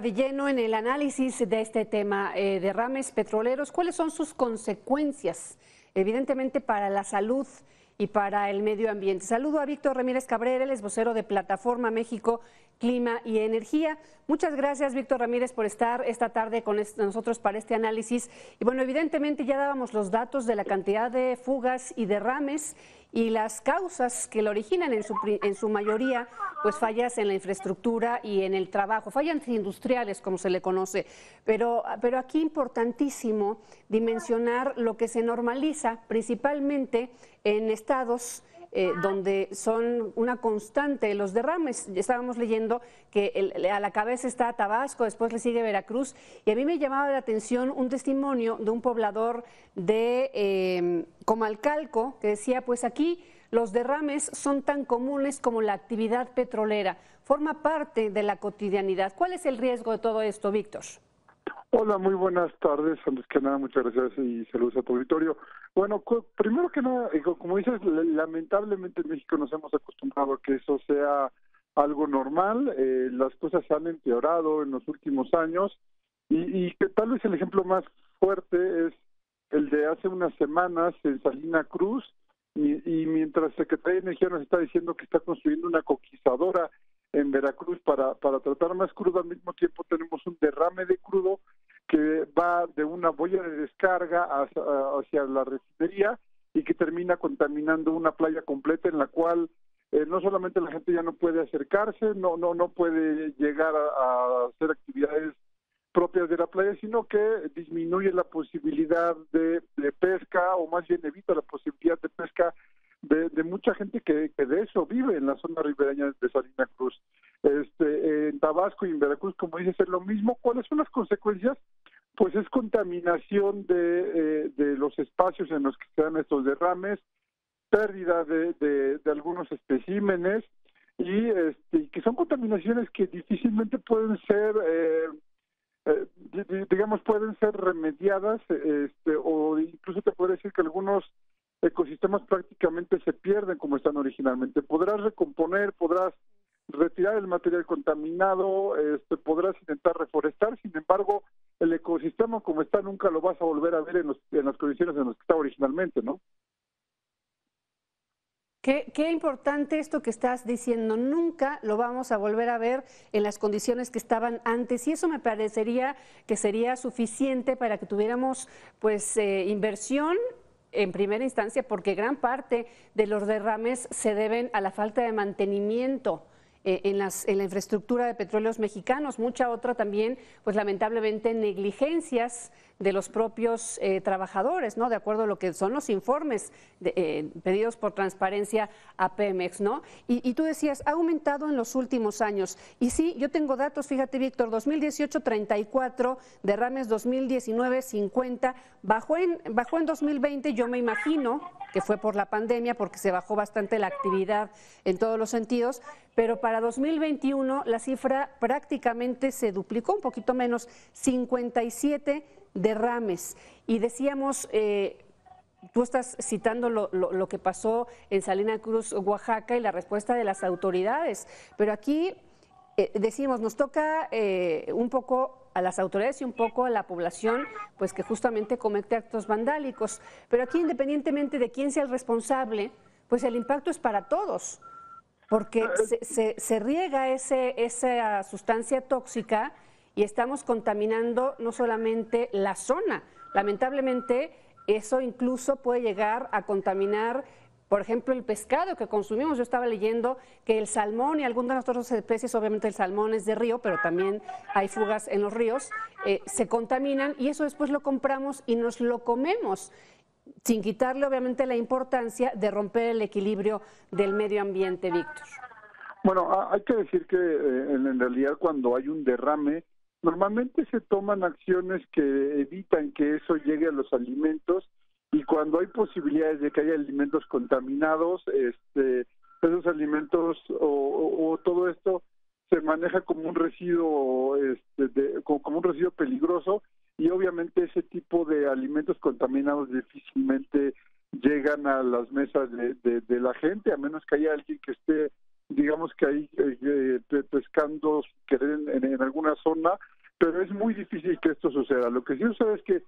de lleno en el análisis de este tema, eh, derrames petroleros, ¿cuáles son sus consecuencias, evidentemente, para la salud y para el medio ambiente? Saludo a Víctor Ramírez Cabrera, el vocero de Plataforma México Clima y Energía. Muchas gracias, Víctor Ramírez, por estar esta tarde con nosotros para este análisis. Y bueno, evidentemente ya dábamos los datos de la cantidad de fugas y derrames y las causas que lo originan en su, en su mayoría, pues fallas en la infraestructura y en el trabajo, fallas industriales, como se le conoce. Pero, pero aquí importantísimo dimensionar lo que se normaliza principalmente en estados eh, donde son una constante los derrames. Estábamos leyendo que a la cabeza está Tabasco, después le sigue Veracruz, y a mí me llamaba la atención un testimonio de un poblador de eh, Comalcalco que decía, pues aquí los derrames son tan comunes como la actividad petrolera, forma parte de la cotidianidad. ¿Cuál es el riesgo de todo esto, Víctor? Hola, muy buenas tardes. Antes que nada, muchas gracias y saludos a tu auditorio. Bueno, primero que nada, como dices, lamentablemente en México nos hemos acostumbrado a que eso sea algo normal. Eh, las cosas han empeorado en los últimos años y, y que tal vez el ejemplo más fuerte es el de hace unas semanas en Salina Cruz y, y mientras Secretaría de Energía nos está diciendo que está construyendo una conquistadora en Veracruz para, para tratar más crudo, al mismo tiempo tenemos un derrame de crudo que va de una boya de descarga hacia, la refinería y que termina contaminando una playa completa en la cual eh, no solamente la gente ya no puede acercarse, no no no puede llegar a, hacer actividades propias de la playa, sino que disminuye la posibilidad de, de, pesca o más bien evita la posibilidad de pesca de, mucha gente que, de eso vive en la zona ribereña de Salina Cruz. Este, en Tabasco y en Veracruz, como dices, es lo mismo. ¿Cuáles son las consecuencias? Pues es contaminación de, eh, de los espacios en los que se dan estos derrames, pérdida de, de, algunos especímenes y este, que son contaminaciones que difícilmente pueden ser eh, eh, digamos pueden ser remediadas este, o incluso te puedo decir que algunos ecosistemas prácticamente se pierden como están originalmente. Podrás recomponer, podrás retirar el material contaminado, este, podrás intentar reforestar, sin embargo, el ecosistema como está nunca lo vas a volver a ver en, en las condiciones en las que estaba originalmente, ¿no? Qué, qué, importante esto que estás diciendo. Nunca lo vamos a volver a ver en las condiciones que estaban antes y eso me parecería que sería suficiente para que tuviéramos pues eh, inversión en primera instancia porque gran parte de los derrames se deben a la falta de mantenimiento eh, en, las, en la infraestructura de petróleos mexicanos, mucha otra también, pues lamentablemente negligencias de los propios eh, trabajadores, ¿no? De acuerdo a lo que son los informes eh, pedidos por transparencia a Pemex, ¿no? Y, tú decías, ha aumentado en los últimos años. Y sí, yo tengo datos, fíjate, Víctor, 2018 34, derrames 2019 50, bajó en, bajó en 2020, yo me imagino que fue por la pandemia, porque se bajó bastante la actividad en todos los sentidos, pero para 2021 la cifra prácticamente se duplicó, un poquito menos, 57 derrames. Y decíamos, eh, tú estás citando lo, lo, que pasó en Salina Cruz, Oaxaca, y la respuesta de las autoridades, pero aquí eh, decimos, nos toca eh, un poco a las autoridades y un poco a la población, pues que justamente comete actos vandálicos. Pero aquí, independientemente de quién sea el responsable, pues el impacto es para todos, porque se, se riega ese, esa sustancia tóxica y estamos contaminando no solamente la zona, lamentablemente eso incluso puede llegar a contaminar por ejemplo, el pescado que consumimos. Yo estaba leyendo que el salmón y algunas otras especies, obviamente el salmón es de río, pero también hay fugas en los ríos, eh, se contaminan y eso después lo compramos y nos lo comemos, sin quitarle obviamente la importancia de romper el equilibrio del medio ambiente, Víctor. Bueno, hay que decir que eh, en realidad cuando hay un derrame, Normalmente se toman acciones que evitan que eso llegue a los alimentos y cuando hay posibilidades de que haya alimentos contaminados, este, esos alimentos o, todo esto se maneja como un residuo, este, como, un residuo peligroso y obviamente ese tipo de alimentos contaminados difícilmente llegan a las mesas de, de, la gente, a menos que haya alguien que esté digamos que hay eh, pescando en, en, alguna zona, pero es muy difícil que esto suceda. Lo que sí sucede es que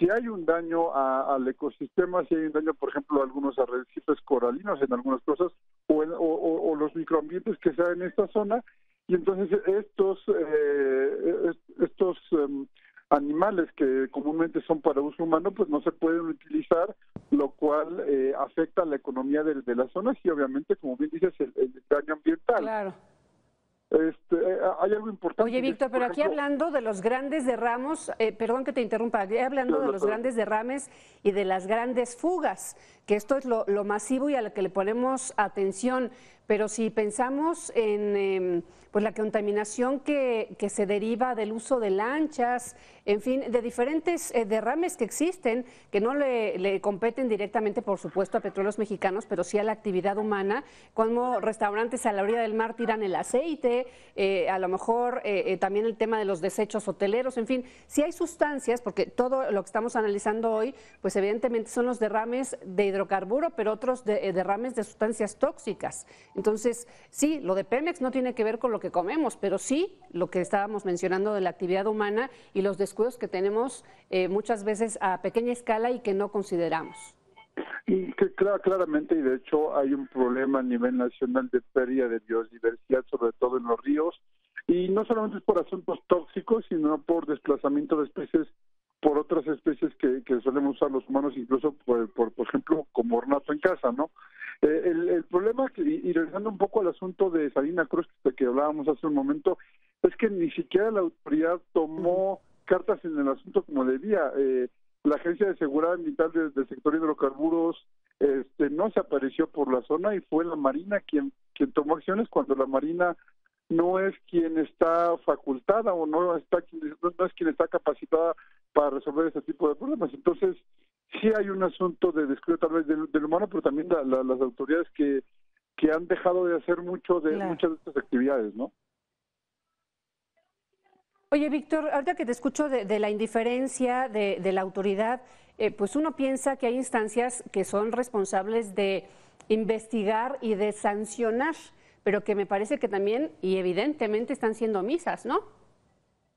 si hay un daño al ecosistema, si hay un daño, por ejemplo, a algunos arrecifes coralinos en algunas cosas, o, o, los microambientes que se en esta zona, y entonces estos, eh, estos em, animales que comúnmente son para uso humano, pues no se pueden utilizar, lo cual eh, afecta a la economía de, de, las zonas y obviamente, como bien dices, el, daño ambiental. Claro. Este, eh, hay algo importante. Oye, Víctor, pero aquí hablando de los grandes derramos, eh, perdón que te interrumpa, aquí hablando de los grandes derrames y de las grandes fugas, que esto es lo, lo masivo y a lo que le ponemos atención. Pero si pensamos en em, pues la contaminación que, que, se deriva del uso de lanchas, en fin, de diferentes eh, derrames que existen, que no le, competen directamente, por supuesto, a petróleos mexicanos, pero sí a la actividad humana, como restaurantes a la orilla del mar tiran el aceite, eh, a lo mejor eh, también el tema de los desechos hoteleros, en fin, si hay sustancias, porque todo lo que estamos analizando hoy, pues evidentemente son los derrames de hidrocarburo, pero otros derrames de sustancias tóxicas. Entonces, sí, lo de Pemex no tiene que ver con lo que comemos, pero sí lo que estábamos mencionando de la actividad humana y los descuidos que tenemos eh, muchas veces a pequeña escala y que no consideramos. Y que claramente, y de hecho hay un problema a nivel nacional de pérdida de biodiversidad, sobre todo en los ríos, y no solamente es por asuntos tóxicos, sino por desplazamiento de especies por otras especies que, que solemos usar los humanos, incluso por, por, por ejemplo, como ornato en casa, ¿no? Eh, el, el, problema, y regresando un poco al asunto de Salina Cruz que, que hablábamos hace un momento, es que ni siquiera la autoridad tomó cartas en el asunto como debía. Eh, la Agencia de Seguridad Ambiental del, sector hidrocarburos este, no se apareció por la zona y fue la Marina quien, quien tomó acciones cuando la Marina no es quien está facultada o no está no es quien está capacitada para resolver ese tipo de problemas. Entonces, sí hay un asunto de descuido tal vez del, humano, pero también las autoridades que, que han dejado de hacer mucho de muchas de estas actividades, ¿no? Oye, Víctor, ahorita que te escucho de, la indiferencia de, la autoridad, eh, pues uno piensa que hay instancias que son responsables de investigar y de sancionar, pero que me parece que también y evidentemente están siendo omisas, ¿no?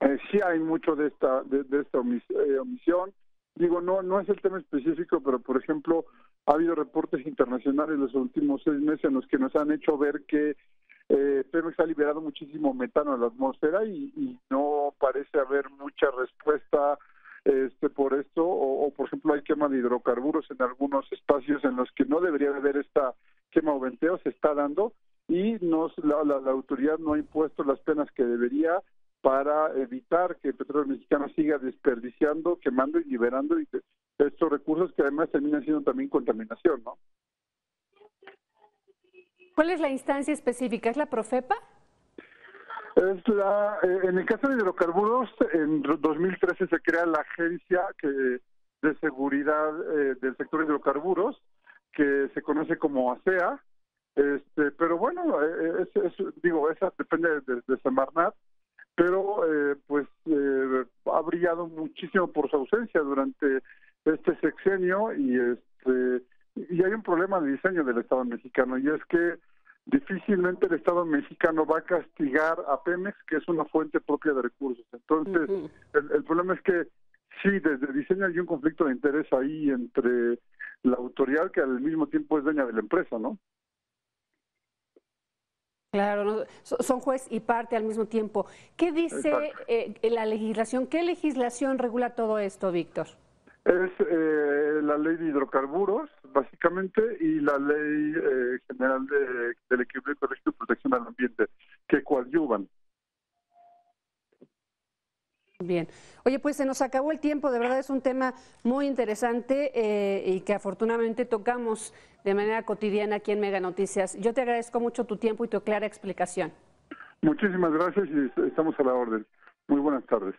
Eh, sí hay mucho de esta de, esta eh, omisión. Digo, no no es el tema específico, pero por ejemplo, ha habido reportes internacionales en los últimos seis meses en los que nos han hecho ver que eh, Pemex ha liberado muchísimo metano a la atmósfera y, no parece haber mucha respuesta este por esto o, por ejemplo hay quema de hidrocarburos en algunos espacios en los que no debería haber esta quema o venteo se está dando y nos la, la autoridad no ha impuesto las penas que debería para evitar que el petróleo mexicano siga desperdiciando, quemando y liberando estos recursos que además terminan siendo también contaminación, ¿no? ¿Cuál es la instancia específica? ¿Es la Profepa? Es la, eh, en el caso de hidrocarburos, en 2013 se crea la agencia que, de seguridad eh, del sector hidrocarburos, que se conoce como ASEA, este, pero bueno, eh, digo, esa depende de, de Semarnat, pero eh, pues eh, ha brillado muchísimo por su ausencia durante este sexenio y este y hay un problema de diseño del Estado mexicano y es que difícilmente el Estado mexicano va a castigar a Pemex, que es una fuente propia de recursos. Entonces, el, el, problema es que sí, desde diseño hay un conflicto de interés ahí entre la autoridad que al mismo tiempo es dueña de la empresa, ¿no? Claro, son juez y parte al mismo tiempo. ¿Qué dice eh, la legislación? ¿Qué legislación regula todo esto, Víctor? Es eh, la ley de hidrocarburos, básicamente, y la ley eh, general de, del equilibrio ecológico y protección al ambiente, que coadyuvan. Bien. Oye, pues se nos acabó el tiempo, de verdad es un tema muy interesante eh, y que afortunadamente tocamos de manera cotidiana aquí en Mega Noticias. Yo te agradezco mucho tu tiempo y tu clara explicación. Muchísimas gracias y estamos a la orden. Muy buenas tardes.